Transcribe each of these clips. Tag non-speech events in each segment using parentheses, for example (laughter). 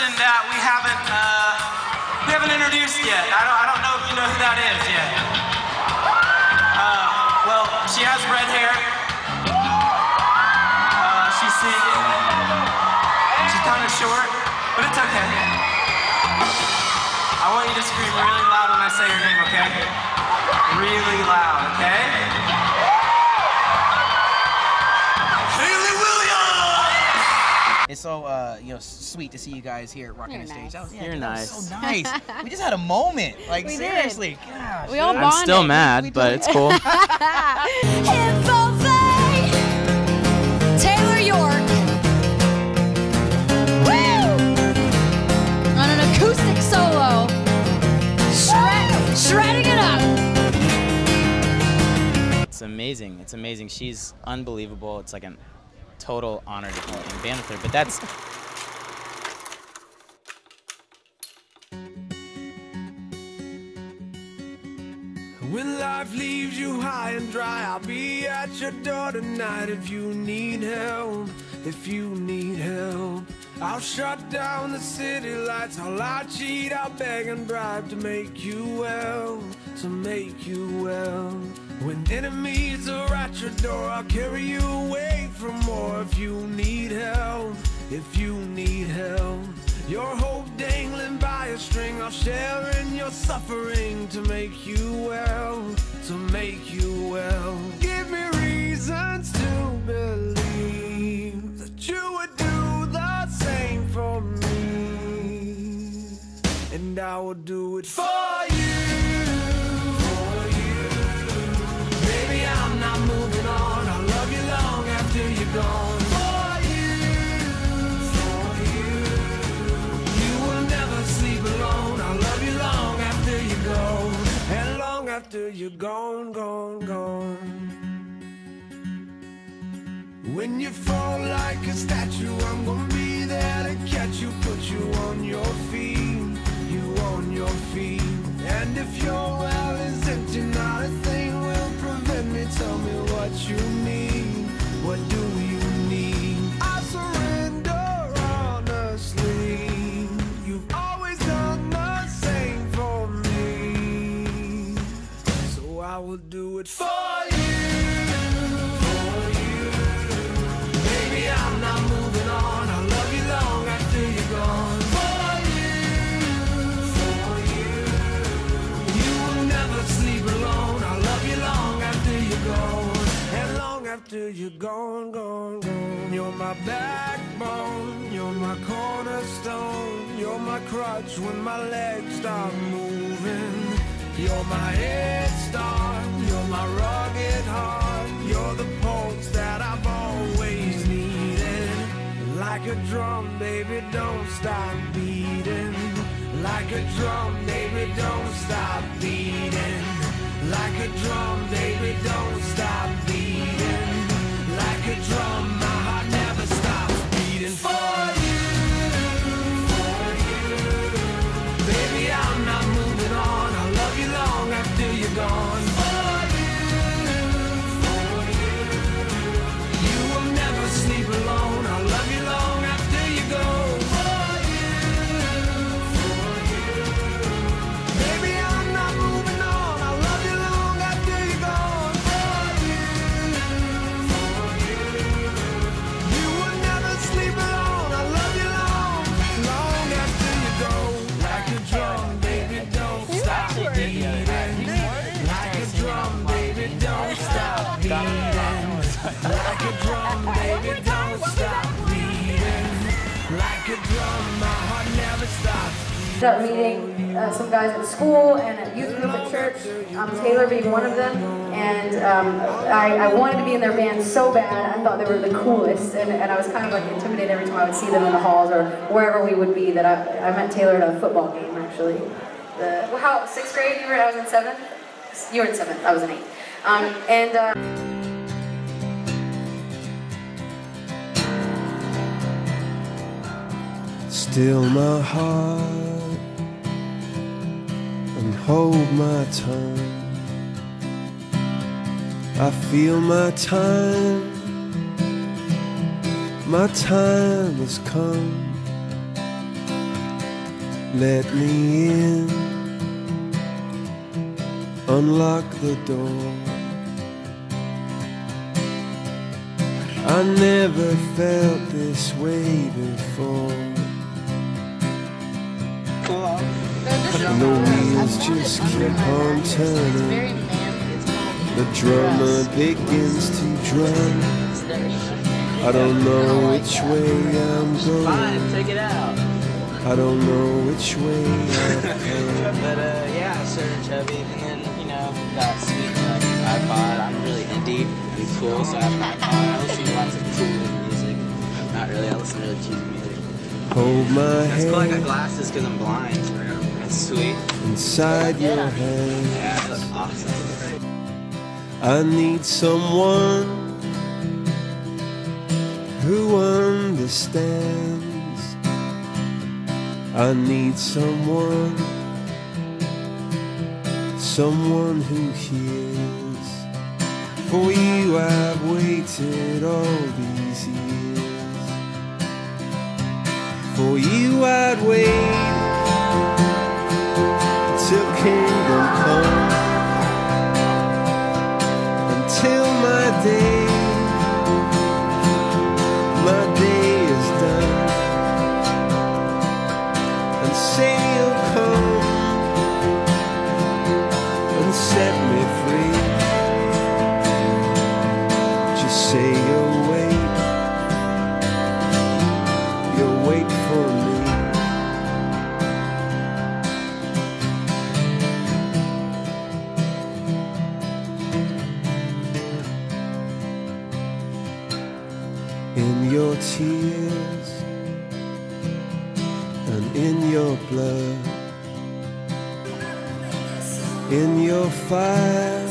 person that we haven't uh, we haven't introduced yet. I don't I don't know if you know who that is yet. Uh, well, she has red hair. Uh, she's singing. She's kind of short, but it's okay. I want you to scream really loud when I say your name, okay? Really loud, okay? It's so uh, you know sweet to see you guys here rocking You're the stage. nice. That was, yeah, You're that was nice. so (laughs) nice. we just had a moment. Like We did. seriously, gosh. We all dude. I'm still mad, We but it's cool. (laughs) Taylor York. Woo! On an acoustic solo. Shred, shredding it up. It's amazing. It's amazing. She's unbelievable. It's like a total honor to be in band with her. But that's (laughs) When life leaves you high and dry, I'll be at your door tonight if you need help. If you need help, I'll shut down the city lights. I'll lie, cheat, I'll beg and bribe to make you well, to make you well. When enemies are at your door, I'll carry you away from more. If you need help, if you need help. Your hope dangling by a string, I'll share in your suffering to make you well, to make you well. After you're gone, gone, gone. When you fall like a statue, I'm gonna be there to catch you, put you on your feet, will do it for you. For you. Baby, I'm not moving on. I'll love you long after you're gone. For you, for you. You will never sleep alone. I'll love you long after you're gone. And long after you're gone, gone, gone. You're my backbone. You're my cornerstone. You're my crutch when my legs stop moving. You're my head start. You're my rugged heart. You're the pulse that I've always needed. Like a drum, baby, don't stop beating. Like a drum, baby, don't stop beating. Like a drum, baby, don't stop beating. Like a drum, my heart never stops beating for you. Like a drum, baby, don't stop beating. Like a drum, my heart never stops. ended up meeting uh, some guys at school and at youth group at church, um, Taylor being one of them, and um, I, I wanted to be in their band so bad. I thought they were the coolest, and, and I was kind of like intimidated every time I would see them in the halls or wherever we would be. That I, I met Taylor at a football game actually. The, well, how sixth grade? You were? I was in seventh. You were in seventh. I was in eighth. Um, and. Uh, Still my heart and hold my tongue. I feel my time, my time has come. Let me in. Unlock the door. I never felt this way before. And the wheels just keep on turning. The drummer begins to drum. I don't know which way I'm going. take it out. I don't know which way I'm (laughs) going. But uh, yeah, Sir Chubby, and then you know got sweet like iPod. I'm really indie, it's cool, so I have an iPod. I listen to lots of cool music. Not really, I listen to really cheesy music. Hold my It's cool I got hand glasses because I'm blind. It's sweet. inside your hand. Yeah, it looks awesome. I need someone who understands. I need someone, someone who hears. For you, I've waited all these years. For you, I'd wait. Till kingdom come. Until my day, my day is done, and say you'll come. And set me free. Just say in your blood, in your fire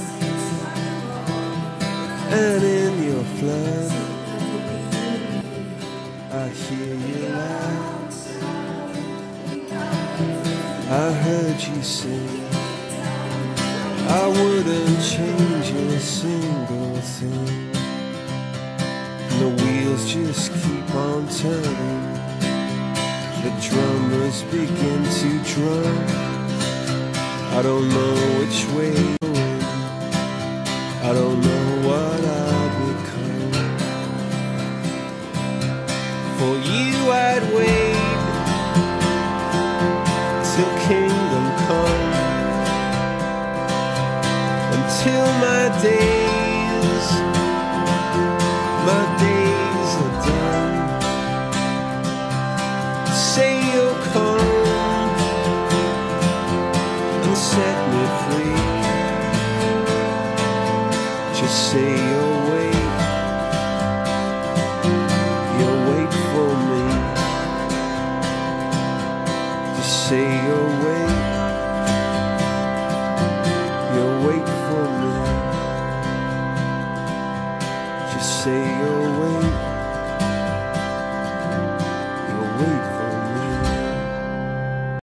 and in your flood. I hear you laugh. I heard you sing. I wouldn't change a single thing. The wheels just keep on turning. The drummers begin to drum. I don't know which way